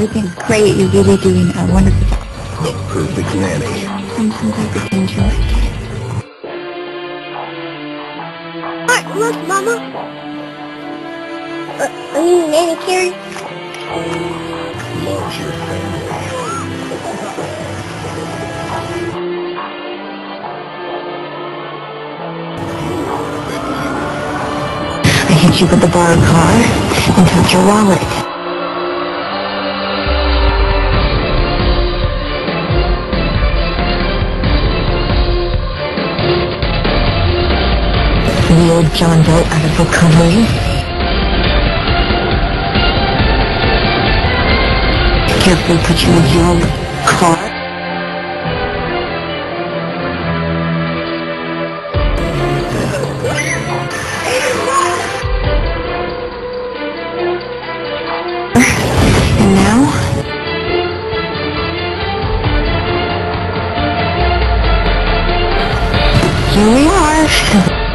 Everything's great. You're really doing a wonderful job. The perfect nanny. Sometimes I pretend you're like What? Look, Mama. Uh, I mean, Nanny Carrie. Loves your family. I hit you with the borrowed car and took your wallet. Wheeled John Doe out of recovery. Carefully put you in your car. And now, here we are.